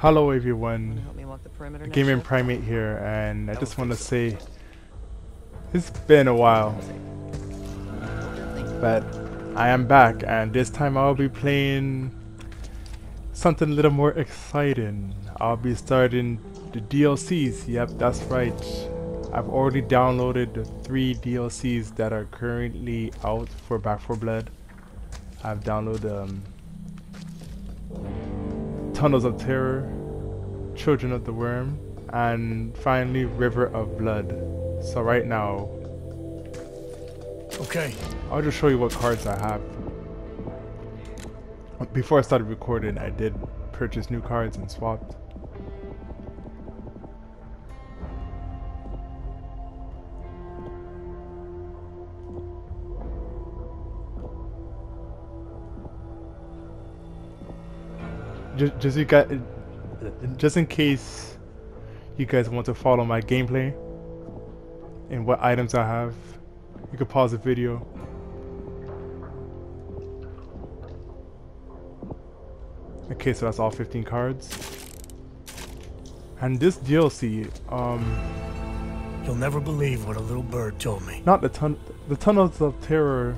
Hello everyone, Help me walk the Gaming? Primate here, and I just want to say it's been a while, but I am back, and this time I'll be playing something a little more exciting. I'll be starting the DLCs. Yep, that's right. I've already downloaded the three DLCs that are currently out for Back for Blood. I've downloaded um, Tunnels of Terror, Children of the Worm, and finally River of Blood. So right now, Okay. I'll just show you what cards I have. Before I started recording, I did purchase new cards and swapped. Just, just you guys, just in case you guys want to follow my gameplay and what items I have, you can pause the video. Okay, so that's all 15 cards. And this DLC, um, You'll never believe what a little bird told me. not the ton, the Tunnels of Terror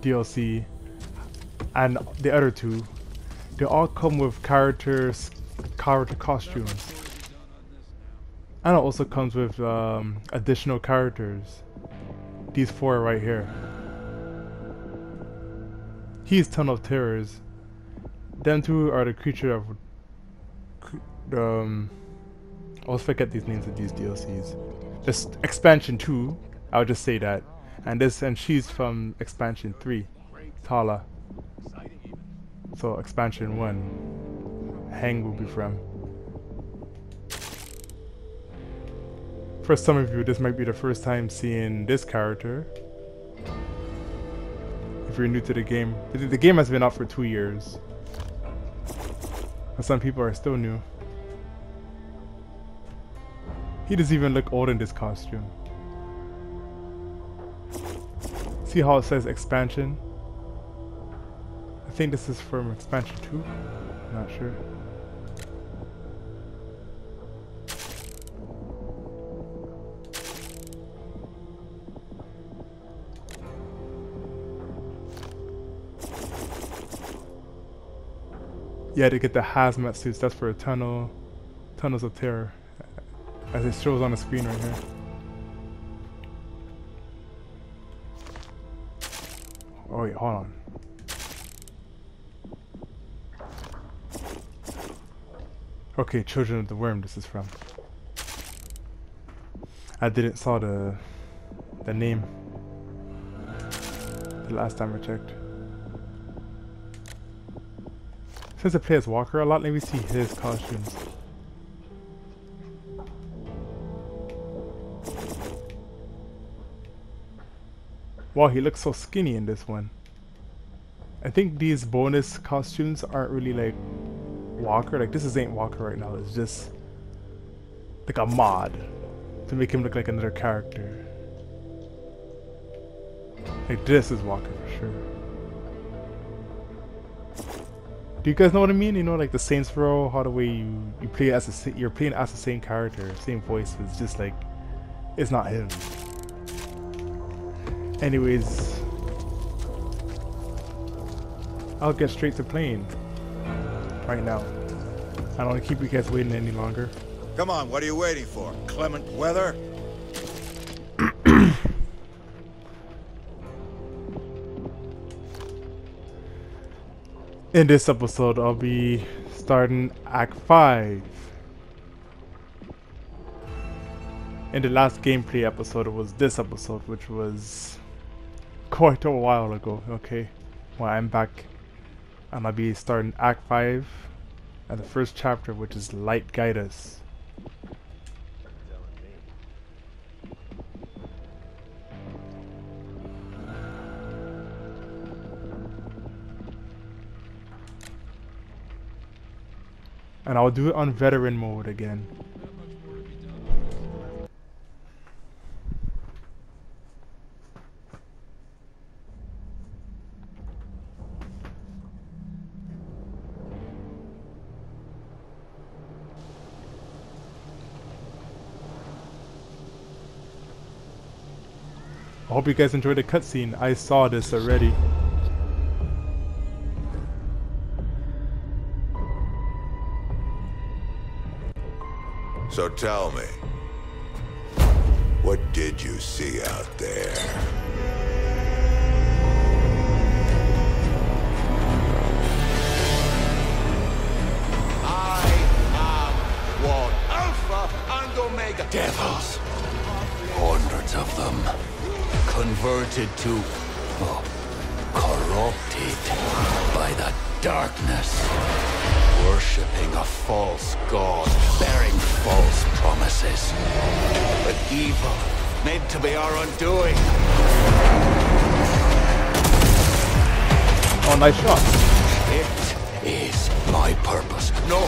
DLC, and the other two, they all come with characters, character costumes, and it also comes with um, additional characters. These four right here. He's Tunnel of Terrors. Them two are the creature of. Um, I always forget these names of these DLCs. This expansion two, I'll just say that, and this and she's from expansion three, Tala. So expansion one, Heng will be from. For some of you, this might be the first time seeing this character. If you're new to the game, the, game has been out for two years. But some people are still new. He doesn't even look old in this costume. See how it says expansion? Think this is from expansion 2. Not sure. Yeah, to get the hazmat suits, that's for a tunnel, tunnels of terror, as it shows on the screen right here. Oh wait, hold on. Okay, Children of the Worm. This is from. I didn't saw the the name the last time I checked. Since I play as Walker a lot, let me see his costumes. Wow, he looks so skinny in this one. I think these bonus costumes aren't really like Walker. Like this is ain't Walker right now. It's just like a mod to make him look like another character. Like this is Walker for sure. Do you guys know what I mean? You know, like the Saints Row, how the way you you play as a you're playing as the same character, same voice. but It's just like it's not him. Anyways, I'll get straight to playing right now. I don't want to keep you guys waiting any longer. Come on, what are you waiting for? Clement weather? In this episode, I'll be starting Act 5. In the last gameplay episode, it was this episode, which was quite a while ago. Okay, well, I'm back and I'll be starting Act 5 and the first chapter, which is Light Guide Us. And I'll do it on veteran mode again. Hope you guys enjoyed the cutscene. I saw this already. So tell me, what did you see out there? I am one. Alpha and Omega. Devils. Hundreds of them. Converted to... Oh, corrupted by the darkness. Worshipping a false god, bearing false promises. But evil, meant to be our undoing. Oh, nice shot. It is my purpose. No,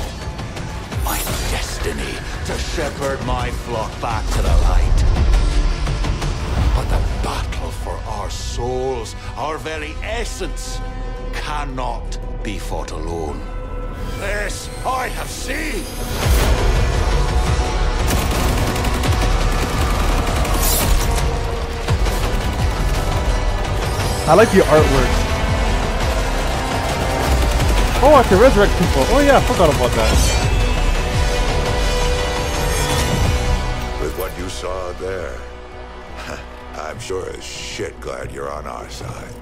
my destiny To shepherd my flock back to the light. But the battle for our souls, our very essence, cannot be fought alone. This I have seen. I like the artwork. Oh, I can resurrect people. Oh yeah, I forgot about that. With what you saw there, I'm sure as shit glad you're on our side.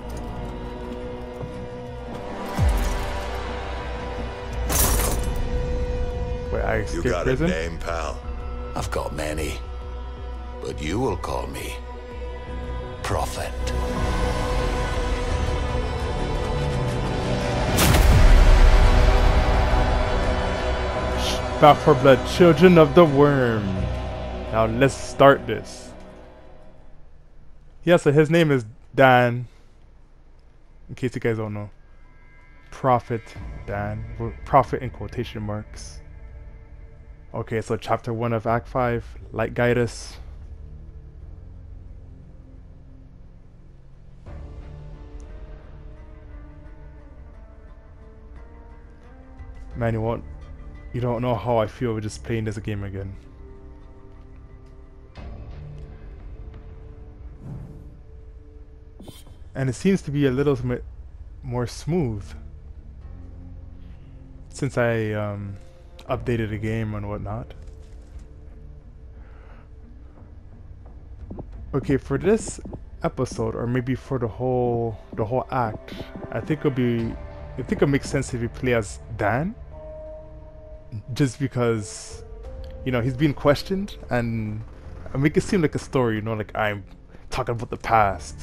Wait, I You got prison? a name, pal? I've got many, but you will call me Prophet. Back for blood, children of the worm. Now let's start this. Yeah, so his name is Dan. In case you guys don't know. Prophet Dan. Prophet in quotation marks. Okay, so chapter 1 of Act 5. Light guide us. Man, you won't you don't know how I feel with just playing this game again. And it seems to be a little bit more smooth since I um, updated the game and whatnot. Okay, for this episode, or maybe for the whole the whole act, I think it'll be I think it makes sense if you play as Dan just because you know he's being questioned and I make it seem like a story, you know, like I'm talking about the past.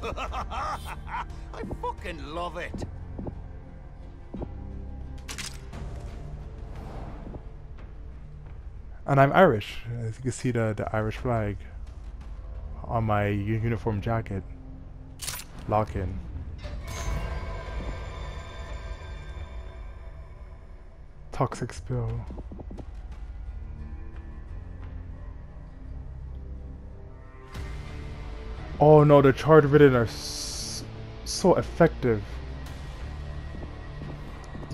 I fucking love it. And I'm Irish, as you can see the the Irish flag on my uniform jacket. Lock in. Toxic spill. Oh no, the charred ridden are so effective.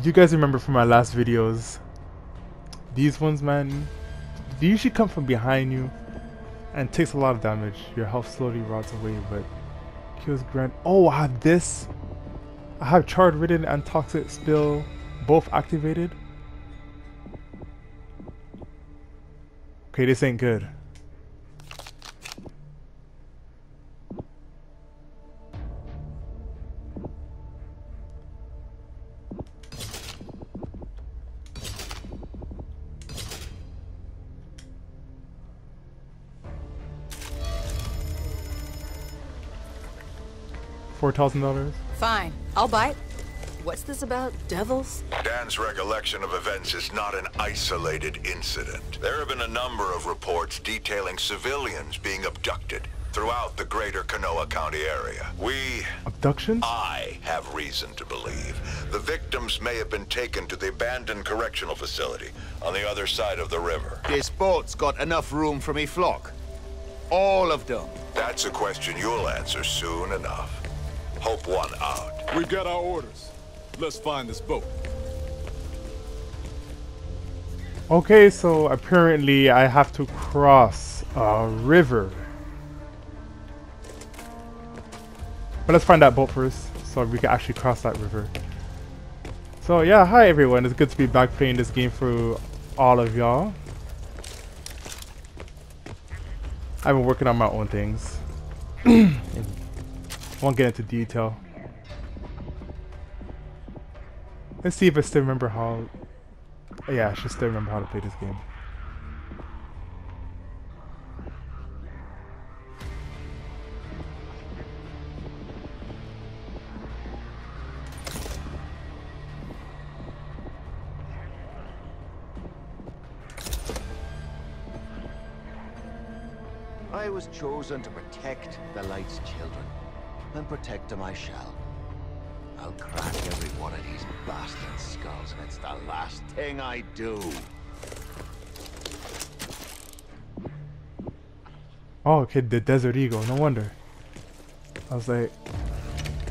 You guys remember from my last videos? These ones, man, they usually come from behind you and takes a lot of damage. Your health slowly rots away, but kills Grant. Oh, I have this. I have Charred Ridden and Toxic Spill both activated. Okay, this ain't good. Four thousand dollars. Fine, I'll bite. What's this about devils? Dan's recollection of events is not an isolated incident. There have been a number of reports detailing civilians being abducted throughout the greater Kanoa County area. We, Abductions? I, have reason to believe the victims may have been taken to the abandoned correctional facility on the other side of the river. This boat's got enough room for me flock. All of them. That's a question you'll answer soon enough. Hope one out. We got our orders. Let's find this boat. Okay, so apparently I have to cross a river. But let's find that boat first, so we can actually cross that river. So yeah, hi everyone, it's good to be back playing this game for all of y'all. I've been working on my own things. Won't get into detail. Let's see if I still remember how... Yeah, I should still remember how to play this game. I was chosen to protect the Light's children, and protect them I shall. I'll crack every one of these bastard skulls, and it's the last thing I do. Oh, okay, the Desert Eagle, no wonder. I was like...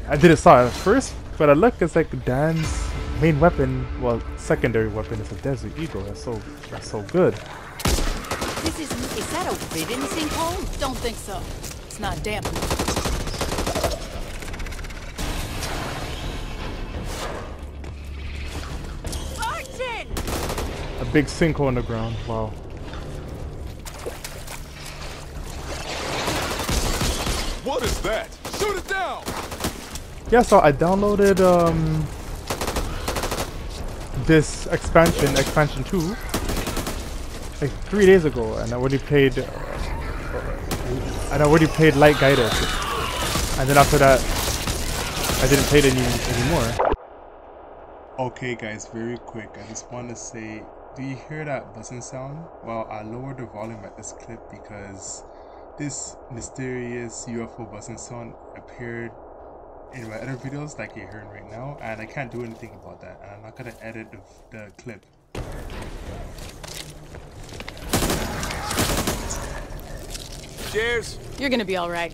I didn't saw it at first, but I look, it's like Dan's main weapon, well, secondary weapon is a Desert Eagle. That's so, that's so good. This is. Is that a ridden sinkhole? Don't think so. It's not damp. Big sinkhole in the ground, wow. What is that? Shoot it down! Yeah, so I downloaded um this expansion, expansion 2, like three days ago, and I already played, uh, and I already played Light Guide Us, and then after that, I didn't play it any anymore. Okay, guys, very quick, I just want to say, do you hear that buzzing sound? Well, I lowered the volume at this clip because this mysterious UFO buzzing sound appeared in my other videos like you're hearing right now and I can't do anything about that and I'm not gonna edit the, the clip. Cheers! You're gonna be alright.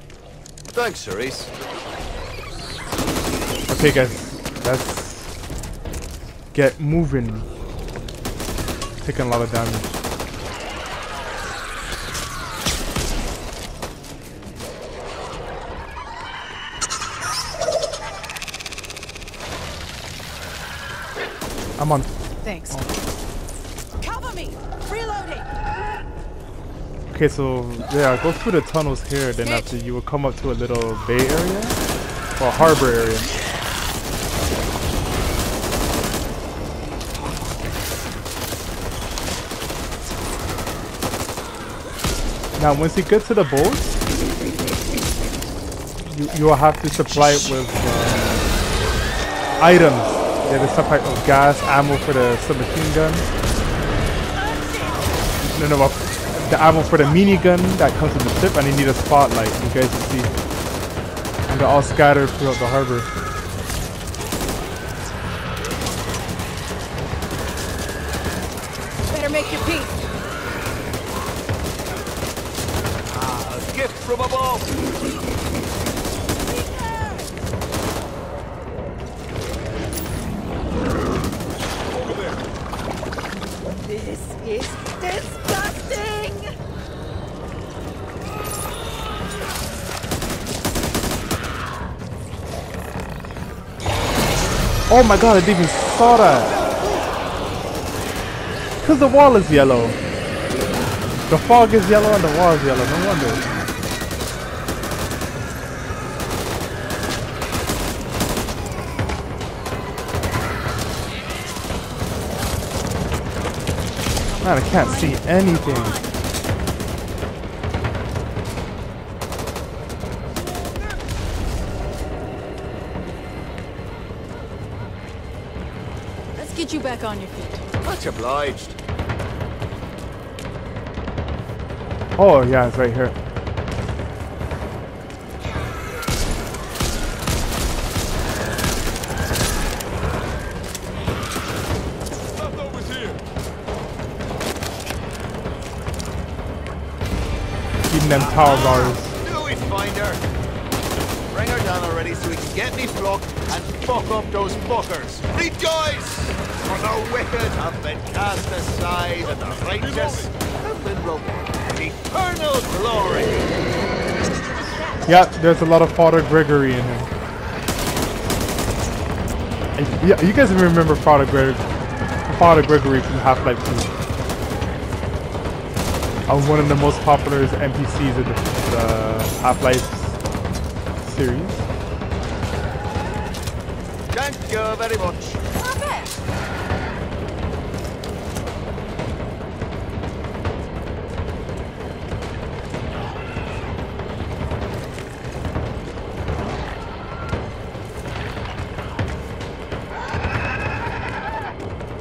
Thanks, Sharice. Okay guys, let's get moving. Taking a lot of damage. I'm on Thanks. Oh. Cover me! Reloading! Okay, so yeah, go through the tunnels here, then after you will come up to a little bay area or harbor area. Now, once you get to the boat, you you will have to supply it with uh, items. Yeah, the supply of gas, ammo for the submachine gun. No, no, well, the ammo for the minigun that comes with the ship, and you need a spotlight. You guys can see, and they're all scattered throughout the harbor. Better make your peace. A gift from above! This is disgusting! Oh my god, I didn't even saw that. Cause the wall is yellow. The fog is yellow and the wall is yellow. No wonder. Man, I can't see anything. Let's get you back on your feet. Much obliged. Oh yeah, it's right here. Them tower bars. Do it, finder! Bring her down already so we can get me flock and fuck up those fuckers. Rejoice! For the wicked have been cast aside and the righteous have been rewarded eternal glory. Yeah, there's a lot of Father Grigori in him. Yeah, you guys remember Father Grigori, Father Grigori from Half-Life 2. Uh, one of the most popular NPCs in the, the Half-Life series. Thank you very much.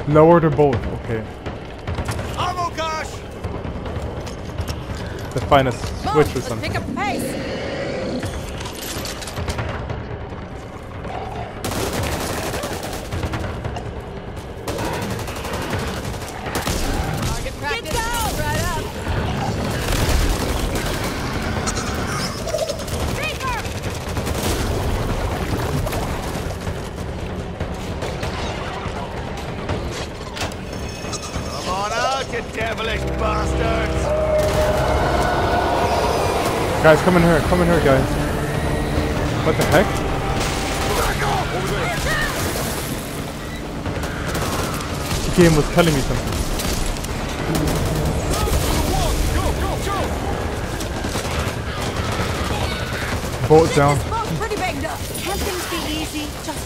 Lower to both, okay. Find a switch or something. Guys, come in here, come in here, guys. What the heck? The game was telling me something. Bolt down.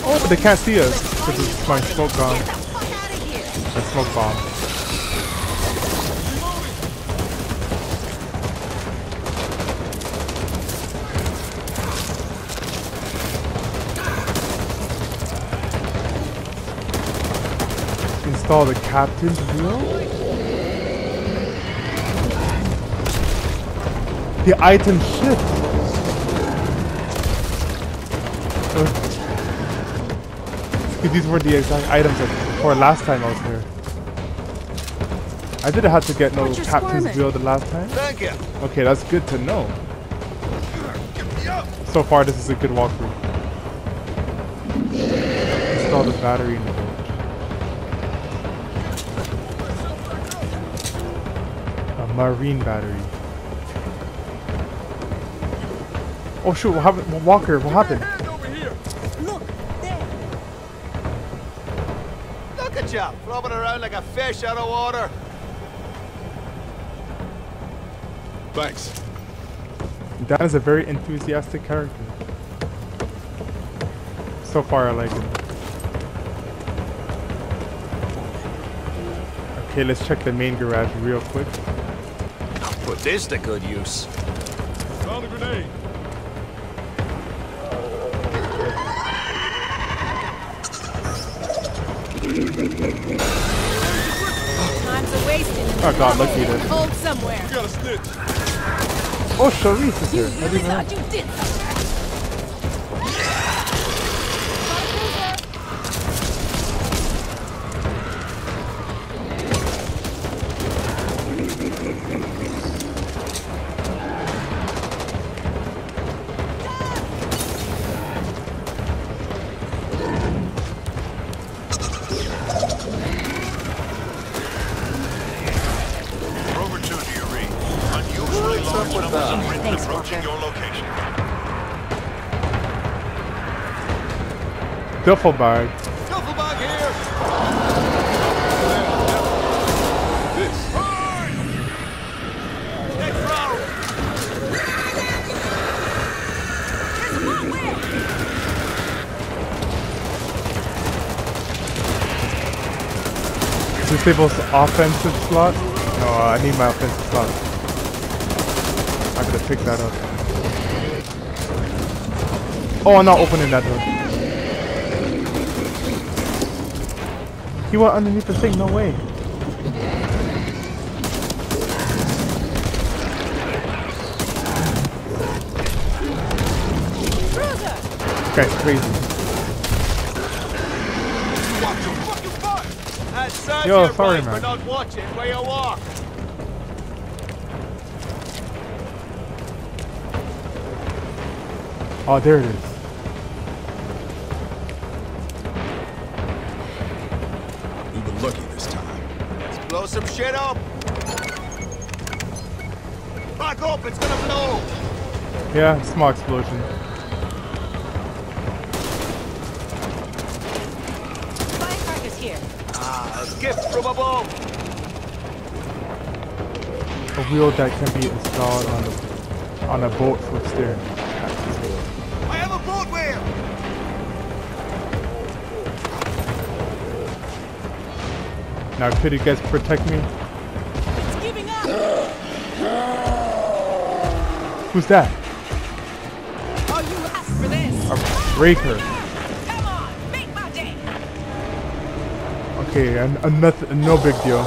Oh, but they can't see us because it's my smoke bomb. My smoke bomb. Install the captain's wheel. The item shift. Uh, these were the exact items that for last time I was here. I didn't have to get no captain's squirming? wheel the last time. Thank you. Okay, that's good to know. So far, this is a good walkthrough. Install the battery marine battery. Oh shoot, what happened? Walker, what happened? Hand over here. Look, there. Look at you, flopping around like a fish out of water. Thanks. Dan is a very enthusiastic character. So far, I like him. Okay, let's check the main garage real quick. Put this to good use. Found a grenade. Time's a wasting. Oh god, look at it. Hold somewhere. You got a snitch. Oh, Sharice is You here. I really didn't know. thought you did something. Rover Duffel bag. Duffel bag here. This. Next round. Disables offensive slot. No, I need my offensive slot. I'm gonna pick that up. Oh, I'm not opening that door. He went underneath the thing, no way. This guy's crazy. Watch your fucking butt. And serve Yo, sorry, right man. not watching where you walk. Oh, there it is. Some shit up. Back up, it's gonna blow. Yeah, small explosion. Firecrackers here. Ah, a gift from above. A wheel that can be installed on a on a boat for steering. Now, could you guys protect me? It's giving up. Who's that? Oh, you asked for this. A breaker. Come on, make my day. Okay, and a noth- no big deal.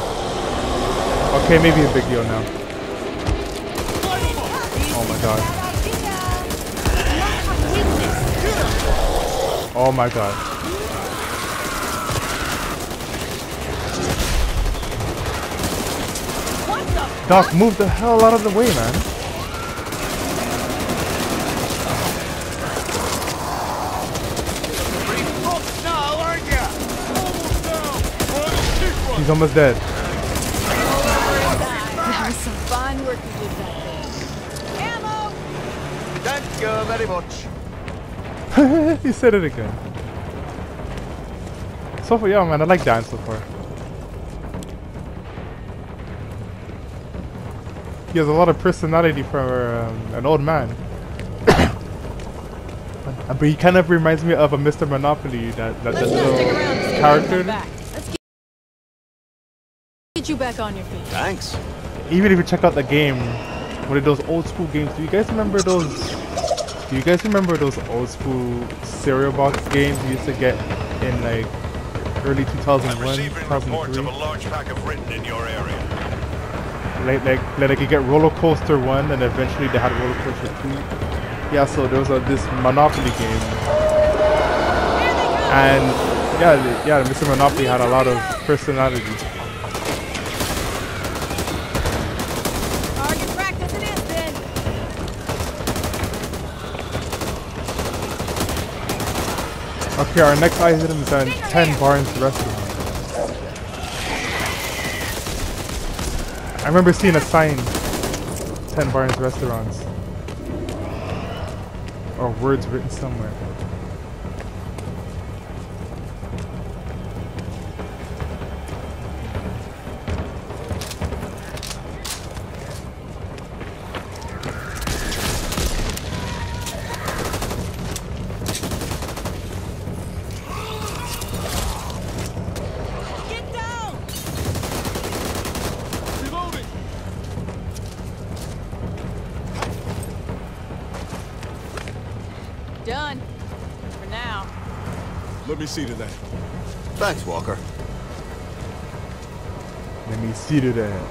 Okay, maybe a big deal now. Oh my god. Oh my god. What the? Doc, move the hell out of the way, man. He's almost dead. That was thing. Ammo! Thank you very much. he said it again. So far, yeah, man, I like Dan so far. He has a lot of personality for um, an old man. But he kind of reminds me of a Mr. Monopoly, that, that, that little stick around. Just get character. back. Let's get- get you back on your feet. Thanks. Even if you check out the game, one of those old school games, do you guys remember those? Do you guys remember those old school cereal box games you used to get in like early I'm 2001, receiving reports of a 2003? large pack of ridden in your area. Like, like, like they could get Roller Coaster 1 and eventually they had Roller Coaster 2. Yeah, so there was a, this Monopoly game. And yeah, yeah, Mr. Monopoly had a lot of personality. Target practice it is then. Okay, our next item is on 10 Barnes Restaurant. I remember seeing a sign, 10 Barnes Restaurants. Or words written somewhere. See to that. Thanks, Walker. Let me see to that.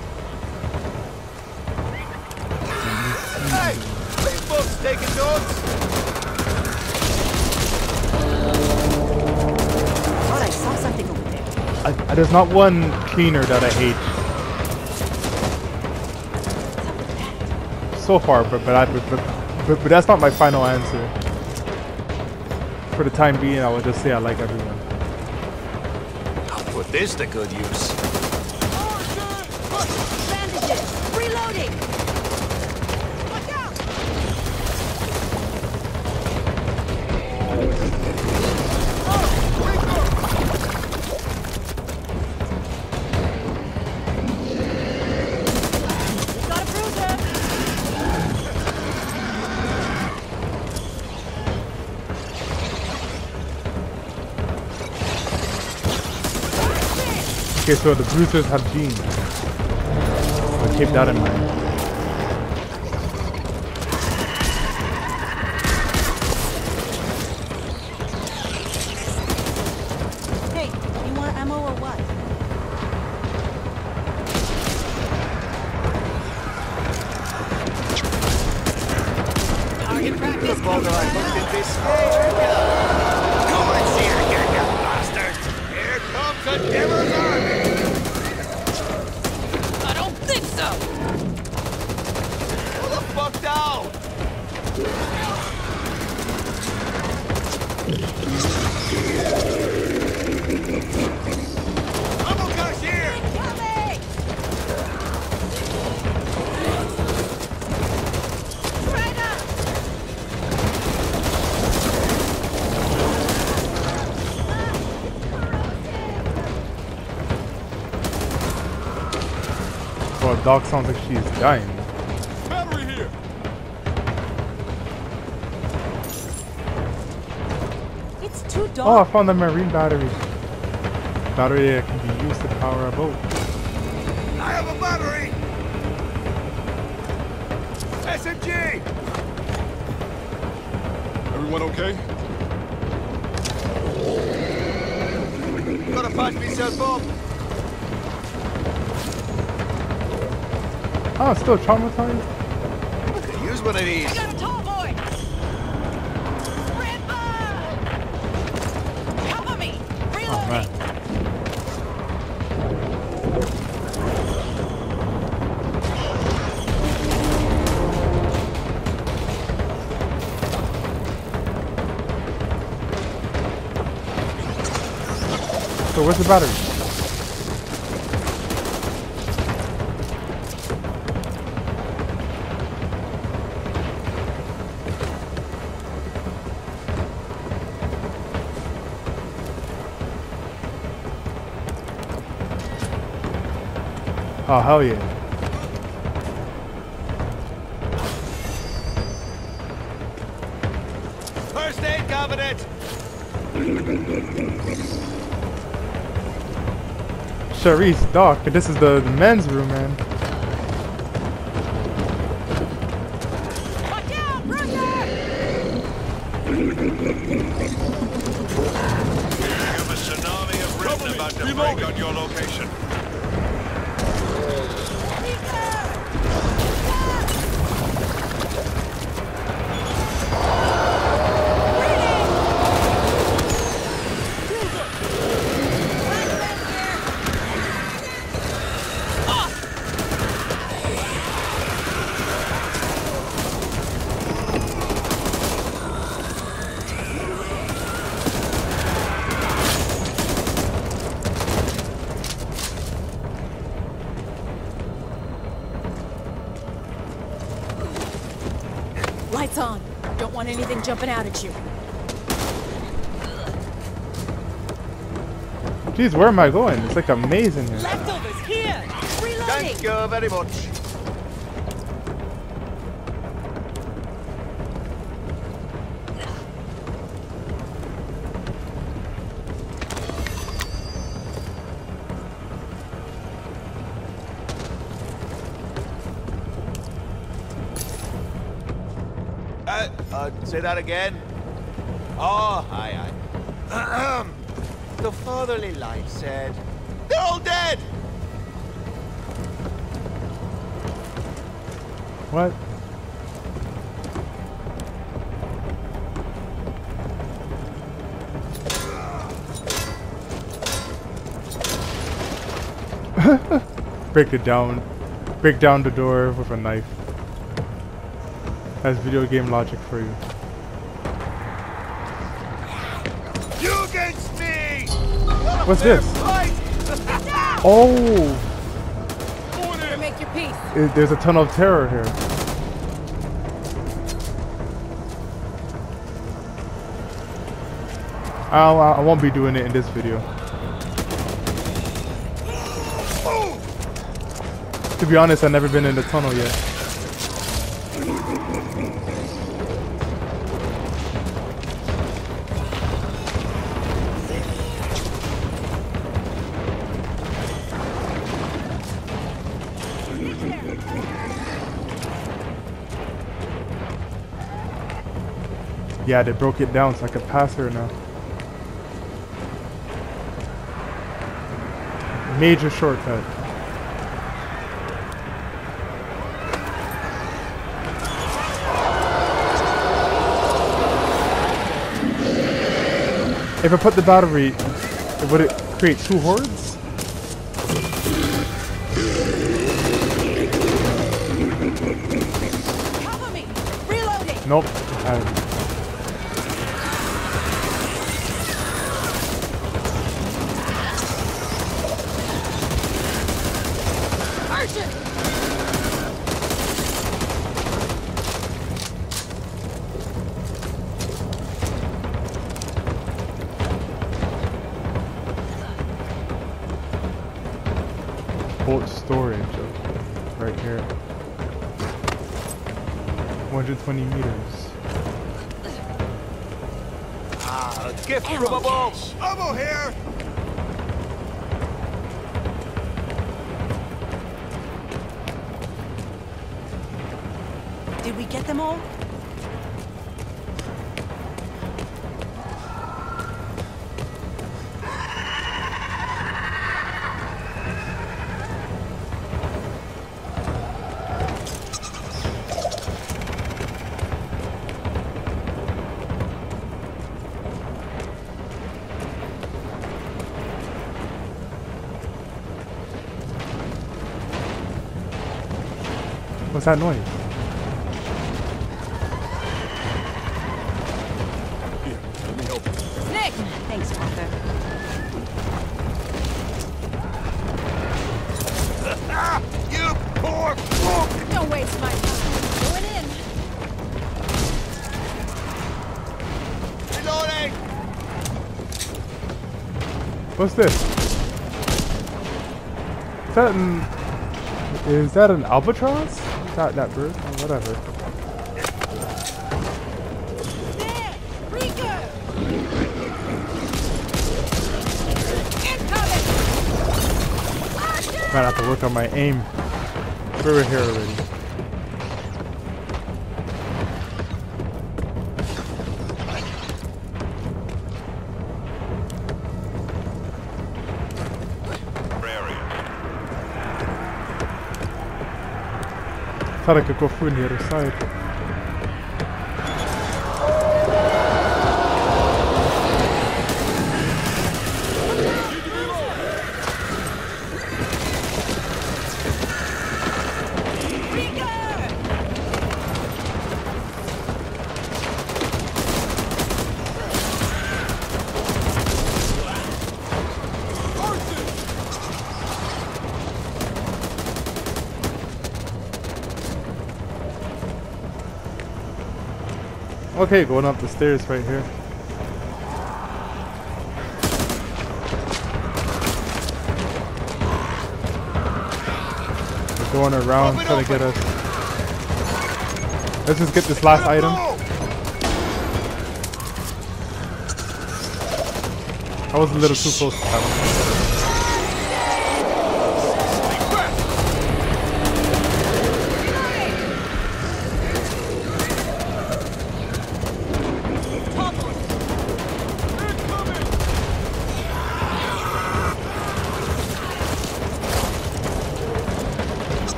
Hey, big folks taking notes. Thought I saw something over there. I, I- there's not one cleaner that I hate. So far, but but, I, but, but but but that's not my final answer. For the time being, I would just say I like everyone. I'll put this to good use. Okay, so the bruisers have genes. So keep that in mind. Well, dog sounds like she's dying. Battery here! It's too Oh, I found the marine battery. Battery that can be used to power a boat. I have a battery! SMG! Everyone okay? Gotta patch myself up. Ah, oh, I'm still traumatized? Could use one of these. got a tall boy. Cover me. Man. So where's the battery? Hell yeah. First aid cabinet! Sharice, Doc, this is the, the men's room, man. Watch out, Roger. You have a tsunami of Cover written about to break on your location. Jeez, where am I going? It's like amazing here. Leftovers here. Reloading. Thank you very much. Uh, uh, say that again. Oh, aye, aye. The fatherly light said, they're all dead! What? Break it down. Break down the door with a knife. That's video game logic for you. What's this? Oh! It- there's a ton of terror here. I'll, I won't be doing it in this video. To be honest, I've never been in the tunnel yet. Yeah, they broke it down so I could pass her now. Major shortcut. If I put the battery, would it create two hordes? Cover me. Reloading. Nope. Did we get them all? What's that noise? What's this? Is that an... Is that an albatross? That, that bird? Oh, whatever. There! Reeker! Incoming! Might have to work on my aim. We were here already. Thought I could go through Okay, going up the stairs right here. We're going around Open, trying to get us. Let's just get this last item. I was a little too close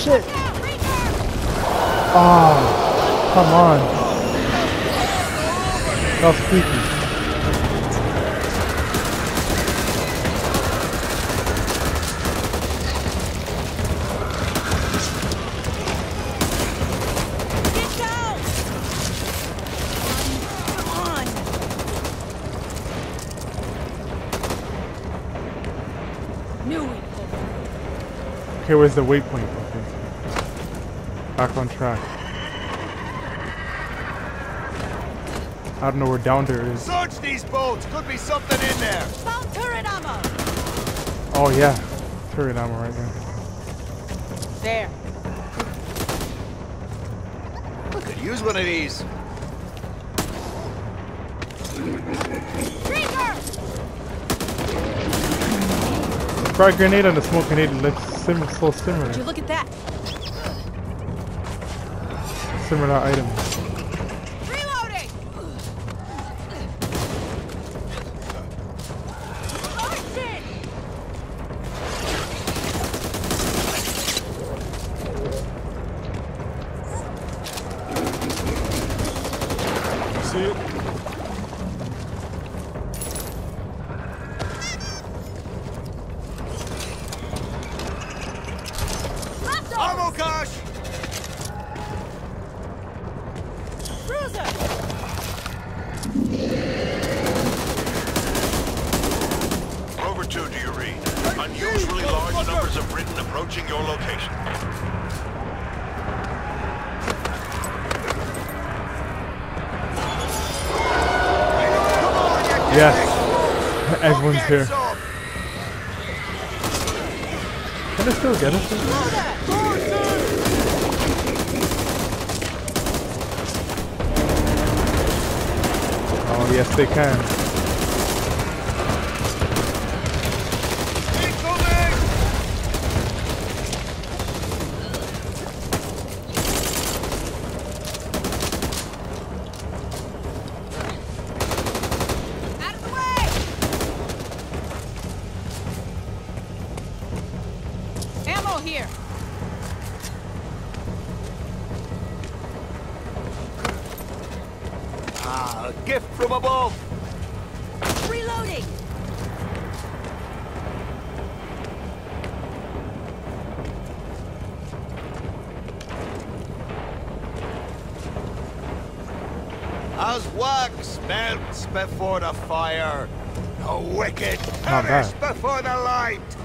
shit! Oh, come on. That was creepy. Get down! Come on! Knew we'd pull through. Okay, where's the waypoint? Okay. Back on track. I don't know where down there is. Search these boats. Could be something in there. Found turret ammo! Oh yeah, turret ammo right there. There. I could use one of these. Reeker! Frag grenade and a smoke grenade looks sim so similar. Would you look at that? Similar items. Here. Before the fire, the wicked perish before the light.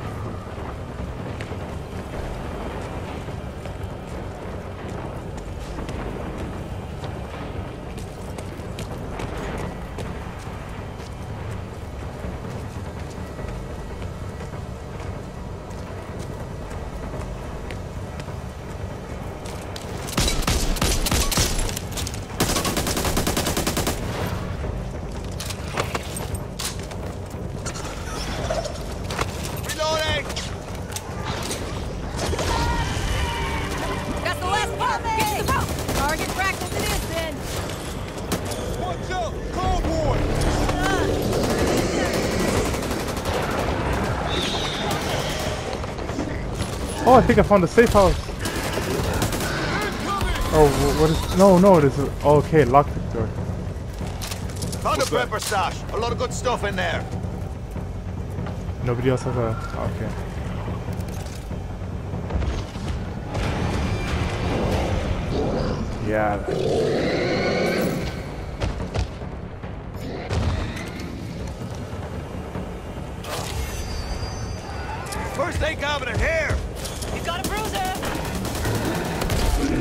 Oh, I think I found a safe house. Oh, what is? No, no, it is. Oh, okay, locked the door. Found a prepper stash. A lot of good stuff in there. Nobody else has a. Okay. Yeah. First aid cabinet here. He's got a bruiser!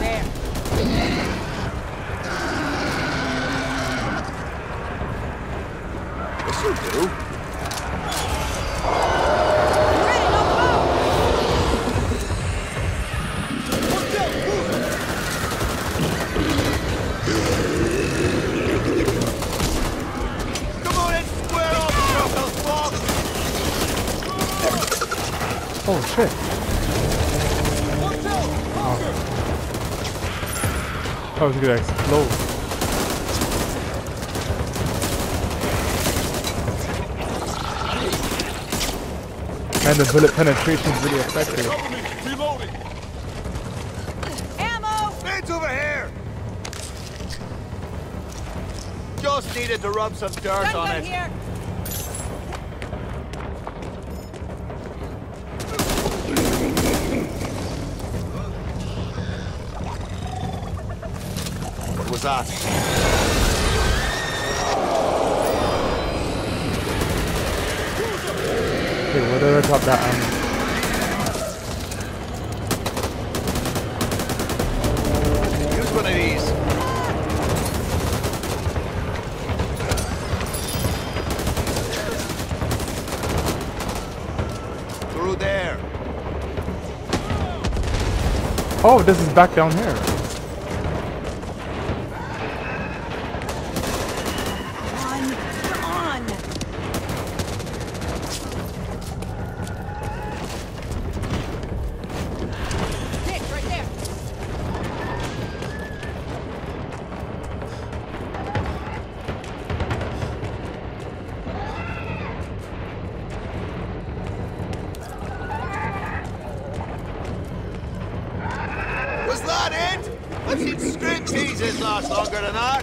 There. This will do. Ready, on the boat! Come on in, square off, Truffles Box. Oh shit. Watch out! Parker! That gonna explode. And the bullet penetration is really effective. Reloading! Ammo! It's over here. Just needed to rub some dirt Gun on it. here! Was that? Okay, where did I drop that ammo? Use one of these. Through there. Oh, this is back down here. I've seen cheeses last longer than that.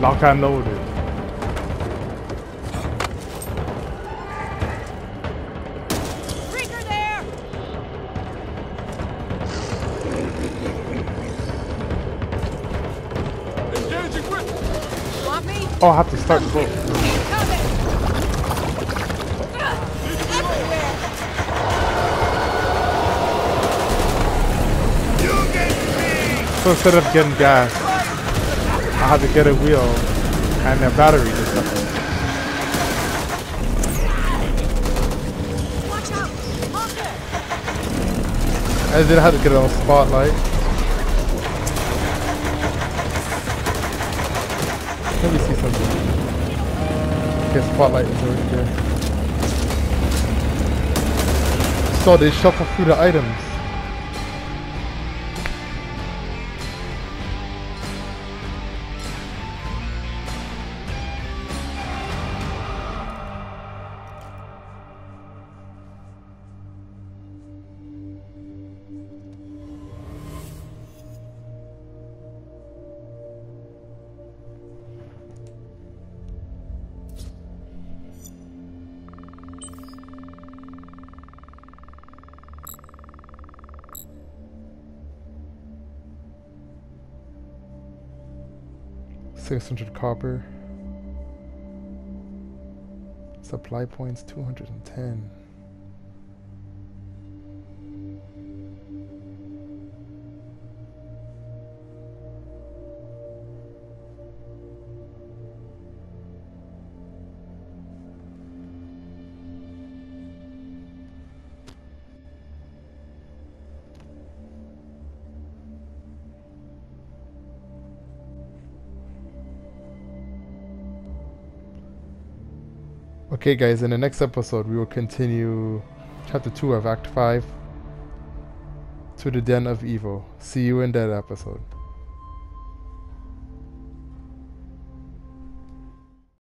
Lock and loaded. Oh, I have to start the boat. So instead of getting gas, I had to get a wheel and a battery to stuff it. Watch out! Hocker! And then I had to get it on spotlight. Let me see something. Okay, spotlight is already there. So they shuffle through the items. 600 copper. Supply points 210. Okay, guys, in the next episode, we will continue chapter 2 of Act 5 to the Den of Evil. See you in that episode.